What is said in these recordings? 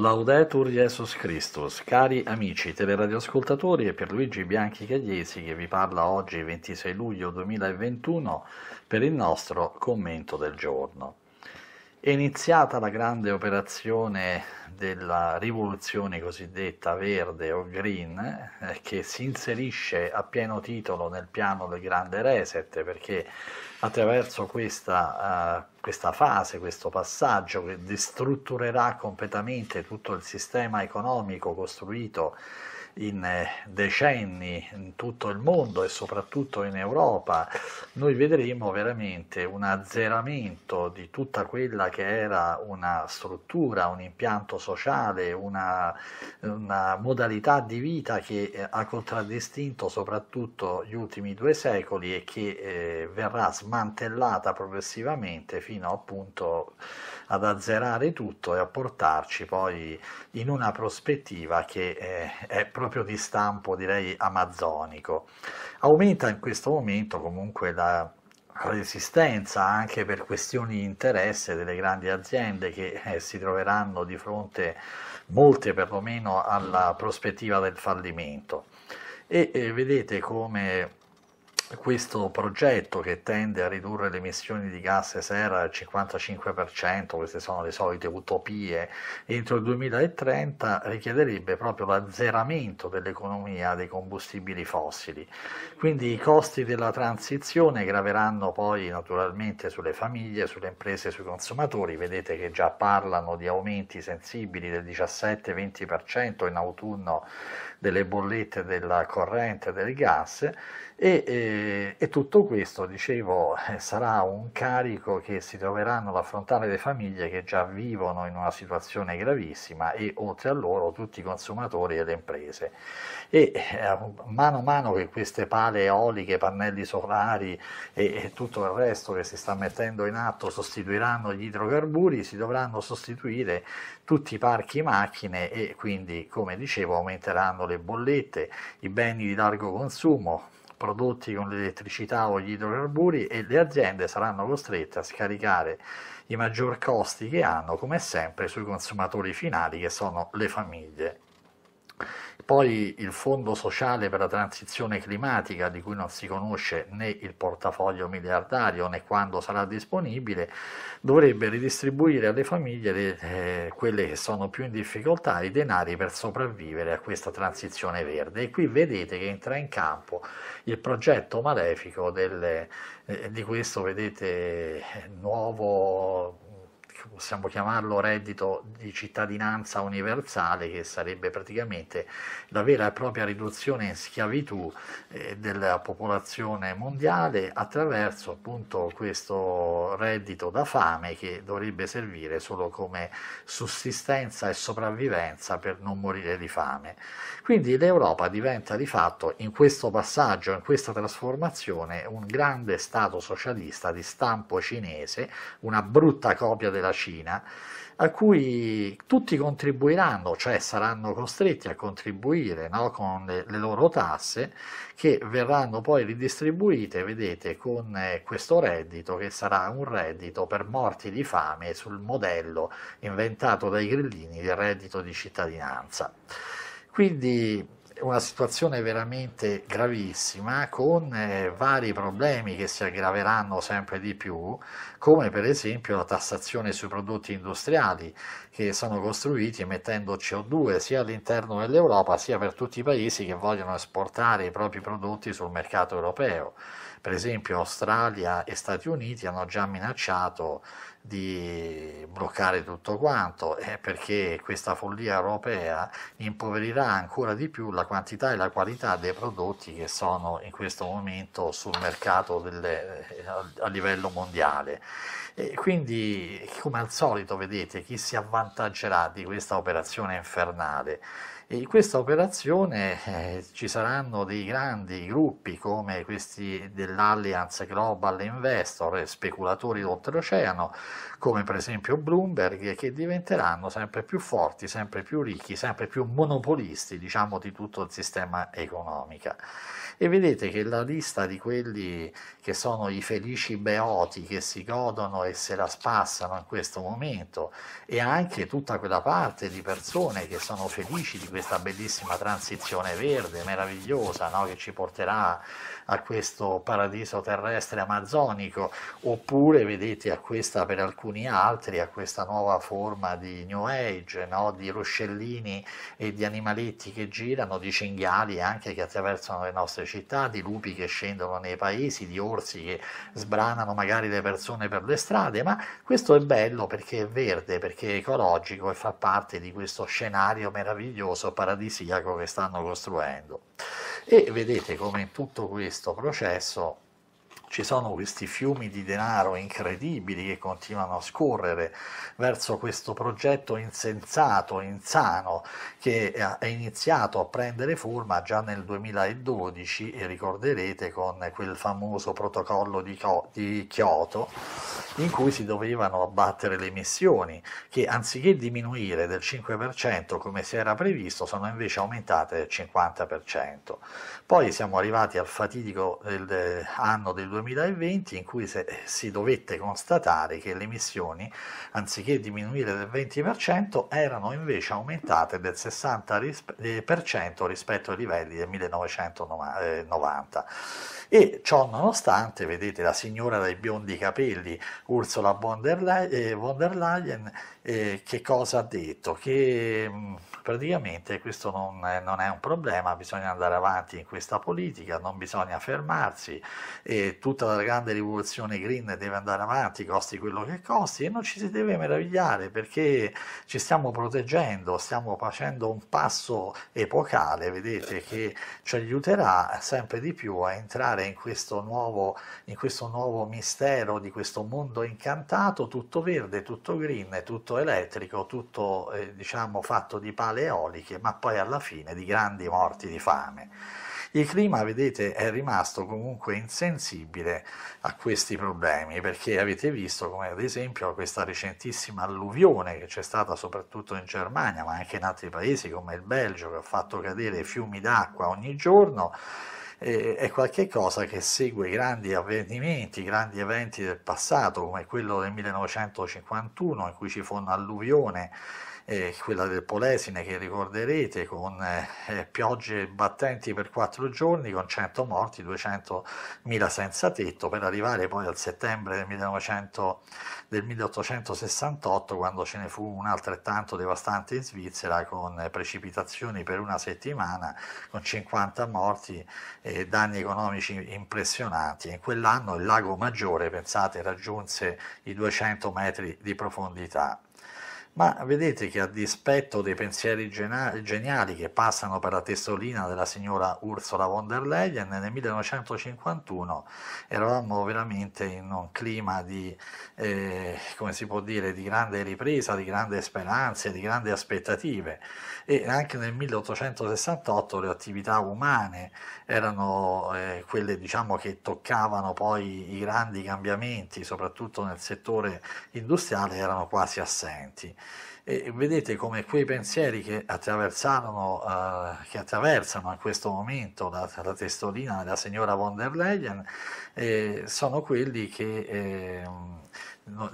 Laudetur Jesus Christus, cari amici teleradioascoltatori e per Luigi Bianchi Cagliesi che vi parla oggi 26 luglio 2021 per il nostro commento del giorno. È iniziata la grande operazione della rivoluzione cosiddetta verde o green eh, che si inserisce a pieno titolo nel piano del grande reset perché attraverso questa, uh, questa fase, questo passaggio che distrutturerà completamente tutto il sistema economico costruito in eh, decenni in tutto il mondo e soprattutto in Europa, noi vedremo veramente un azzeramento di tutta quella che era una struttura, un impianto sociale, una, una modalità di vita che eh, ha contraddistinto soprattutto gli ultimi due secoli e che eh, verrà smantellata progressivamente fino appunto ad azzerare tutto e a portarci poi in una prospettiva che eh, è proprio di stampo direi amazzonico. Aumenta in questo momento comunque la resistenza anche per questioni di interesse delle grandi aziende che eh, si troveranno di fronte molte perlomeno alla prospettiva del fallimento. E eh, vedete come questo progetto che tende a ridurre le emissioni di gas serra al 55%, queste sono le solite utopie, entro il 2030 richiederebbe proprio l'azzeramento dell'economia dei combustibili fossili. Quindi i costi della transizione graveranno poi naturalmente sulle famiglie, sulle imprese, sui consumatori, vedete che già parlano di aumenti sensibili del 17-20% in autunno delle bollette della corrente del gas e, e, tutto questo, dicevo, eh, sarà un carico che si troveranno ad affrontare le famiglie che già vivono in una situazione gravissima e oltre a loro tutti i consumatori e le imprese. E eh, mano a mano che queste pale eoliche, pannelli solari e, e tutto il resto che si sta mettendo in atto sostituiranno gli idrocarburi, si dovranno sostituire tutti i parchi macchine e quindi, come dicevo, aumenteranno le bollette, i beni di largo consumo, prodotti con l'elettricità o gli idrocarburi e le aziende saranno costrette a scaricare i maggior costi che hanno, come sempre, sui consumatori finali che sono le famiglie poi il Fondo sociale per la transizione climatica, di cui non si conosce né il portafoglio miliardario né quando sarà disponibile, dovrebbe ridistribuire alle famiglie, le, eh, quelle che sono più in difficoltà, i denari per sopravvivere a questa transizione verde. E qui vedete che entra in campo il progetto malefico delle, eh, di questo, vedete, nuovo possiamo chiamarlo reddito di cittadinanza universale, che sarebbe praticamente la vera e propria riduzione in schiavitù eh, della popolazione mondiale attraverso appunto questo reddito da fame che dovrebbe servire solo come sussistenza e sopravvivenza per non morire di fame. Quindi l'Europa diventa di fatto in questo passaggio, in questa trasformazione, un grande Stato socialista di stampo cinese, una brutta copia della Cina, a cui tutti contribuiranno, cioè saranno costretti a contribuire no, con le, le, loro tasse che verranno poi ridistribuite, vedete, con eh, questo reddito che sarà un reddito per morti di fame sul modello inventato dai grillini del reddito di cittadinanza. Quindi una situazione veramente gravissima con eh, vari problemi che si aggraveranno sempre di più, come per esempio la tassazione sui prodotti industriali che sono costruiti emettendo CO2 sia all'interno dell'Europa sia per tutti i paesi che vogliono esportare i propri prodotti sul mercato europeo. Per esempio Australia e Stati Uniti hanno già minacciato di bloccare tutto quanto eh, perché questa follia europea impoverirà ancora di più la quantità e la qualità dei prodotti che sono in questo momento sul mercato delle, eh, a livello mondiale. E quindi come al solito vedete chi si avvantaggerà di questa operazione infernale in questa operazione eh, ci saranno dei grandi gruppi come questi del dell'Alliance Global Investor, speculatori d'oltreoceano, come per esempio Bloomberg, che diventeranno sempre più forti, sempre più ricchi, sempre più monopolisti, diciamo, di tutto il sistema economico. E vedete che la lista di quelli che sono i felici beoti che si godono e se la spassano in questo momento e anche tutta quella parte di persone che sono felici di questa bellissima transizione verde, meravigliosa, no? che ci porterà a questo paradiso terrestre amazzonico, oppure vedete a questa per alcuni altri, a questa nuova forma di New Age, no? di ruscellini e di animaletti che girano, di cinghiali anche che attraversano le nostre città, di lupi che scendono nei paesi, di orsi che sbranano magari le persone per le strade, ma questo è bello perché è verde, perché è ecologico e fa parte di questo scenario meraviglioso, paradisiaco che stanno costruendo. E vedete come in tutto questo processo ci sono questi fiumi di denaro incredibili che continuano a scorrere verso questo progetto insensato, insano, che è iniziato a prendere forma già nel 2012 e ricorderete con quel famoso protocollo di Kyoto in cui si dovevano abbattere le emissioni che anziché diminuire del 5% come si era previsto sono invece aumentate del 50%. Poi siamo arrivati al fatidico del, anno del 2020 in cui se, si dovette constatare che le emissioni, anziché diminuire del 20%, erano invece aumentate del 60% rispetto ai livelli del 1990. E ciò nonostante, vedete la signora dai biondi capelli, Ursula von der Leyen, eh, che cosa ha detto? Che mh, praticamente questo non è, non è, un problema, bisogna andare avanti in questa politica, non bisogna fermarsi, e tutta la grande rivoluzione green deve andare avanti, costi quello che costi, e non ci si deve meravigliare perché ci stiamo proteggendo, stiamo facendo un passo epocale, vedete, che ci aiuterà sempre di più a entrare in questo nuovo, in questo nuovo mistero di questo mondo incantato, tutto verde, tutto green, tutto elettrico, tutto eh, diciamo fatto di pale eoliche, ma poi alla fine di grandi morti di fame. Il clima, vedete, è rimasto comunque insensibile a questi problemi, perché avete visto come ad esempio questa recentissima alluvione che c'è stata soprattutto in Germania, ma anche in altri paesi come il Belgio, che ha fatto cadere fiumi d'acqua ogni giorno, è qualcosa che segue grandi avvenimenti, grandi eventi del passato, come quello del 1951 in cui ci fu un'alluvione eh, quella del Polesine che ricorderete con eh, piogge battenti per quattro giorni con 100 morti, 200.000 senza tetto per arrivare poi al settembre del, 1900, del 1868 quando ce ne fu un altrettanto devastante in Svizzera con precipitazioni per una settimana con 50 morti e danni economici impressionanti. In quell'anno il lago Maggiore, pensate, raggiunse i 200 metri di profondità ma vedete che a dispetto dei pensieri geniali che passano per la testolina della signora Ursula von der Leyen, nel 1951 eravamo veramente in un clima di, eh, come si può dire, di grande ripresa, di grande speranze, di grandi aspettative e anche nel 1868 le attività umane erano eh, quelle diciamo, che toccavano poi i grandi cambiamenti, soprattutto nel settore industriale, erano quasi assenti. E vedete come quei pensieri che, attraversarono, eh, che attraversano in questo momento la, la, testolina della signora von der Leyen eh, sono quelli che ehm,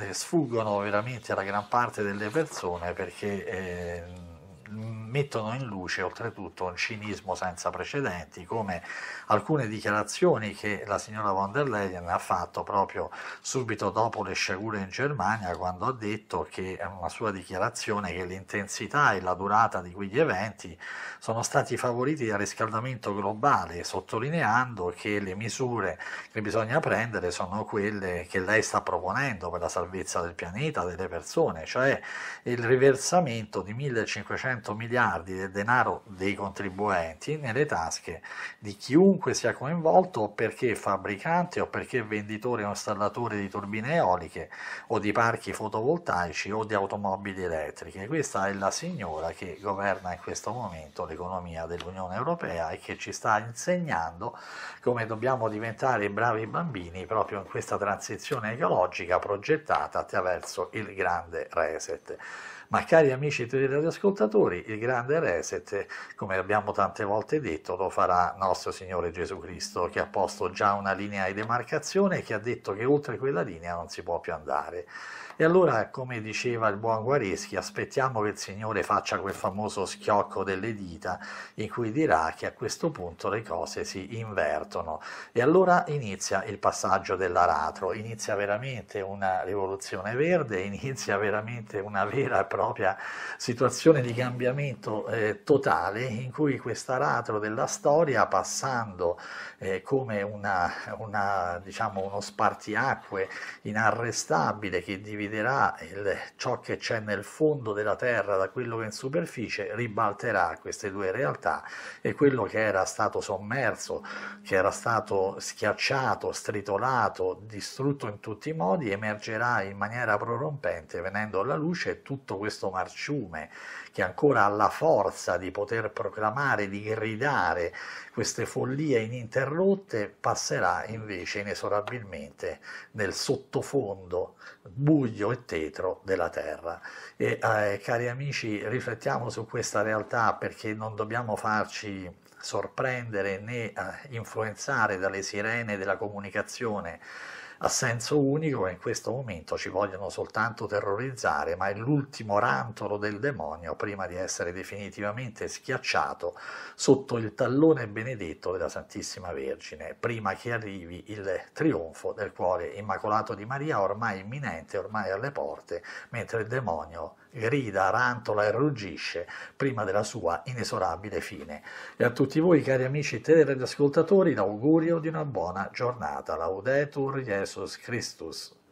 eh, sfuggono veramente alla gran parte delle persone perché ehm, mettono in luce oltretutto un cinismo senza precedenti, come alcune dichiarazioni che la signora von der Leyen ha fatto proprio subito dopo le sciagure in Germania, quando ha detto che è una sua dichiarazione che l'intensità e la durata di quegli eventi sono stati favoriti dal riscaldamento globale, sottolineando che le misure che bisogna prendere sono quelle che lei sta proponendo per la salvezza del pianeta, delle persone, cioè il riversamento di 1500 miliardi miliardi del denaro dei contribuenti nelle tasche di chiunque sia coinvolto perché fabbricante o perché venditore o installatore di turbine eoliche o di parchi fotovoltaici o di automobili elettriche. Questa è la signora che governa in questo momento l'economia dell'Unione Europea e che ci sta insegnando come dobbiamo diventare bravi bambini proprio in questa transizione ecologica progettata attraverso il grande reset. Ma cari amici radioascoltatori, il grande reset, come abbiamo tante volte detto, lo farà nostro Signore Gesù Cristo, che ha posto già una linea di demarcazione e che ha detto che oltre quella linea non si può più andare. E allora, come diceva il buon Guareschi, aspettiamo che il Signore faccia quel famoso schiocco delle dita in cui dirà che a questo punto le cose si invertono. E allora inizia il passaggio dell'aratro, inizia veramente una rivoluzione verde, inizia veramente una vera e propria situazione di cambiamento eh, totale in cui quest'aratro della storia, passando eh, come una, una, diciamo, uno spartiacque inarrestabile che divide dividerà il, ciò che c'è nel fondo della terra da quello che è in superficie, ribalterà queste due realtà e quello che era stato sommerso, che era stato schiacciato, stritolato, distrutto in tutti i modi, emergerà in maniera prorompente venendo alla luce tutto questo marciume che ancora ha la forza di poter proclamare, di gridare queste follie ininterrotte, passerà invece inesorabilmente nel sottofondo buio e tetro della terra. E eh, cari amici, riflettiamo su questa realtà perché non dobbiamo farci sorprendere né eh, influenzare dalle sirene della comunicazione a senso unico e in questo momento ci vogliono soltanto terrorizzare, ma è l'ultimo rantolo del demonio prima di essere definitivamente schiacciato sotto il tallone benedetto della Santissima Vergine, prima che arrivi il trionfo del cuore immacolato di Maria, ormai imminente, ormai alle porte, mentre il demonio grida, rantola e ruggisce prima della sua inesorabile fine. E a tutti voi, cari amici teleradioascoltatori, l'augurio di una buona giornata. Laudetur Jesus Christus.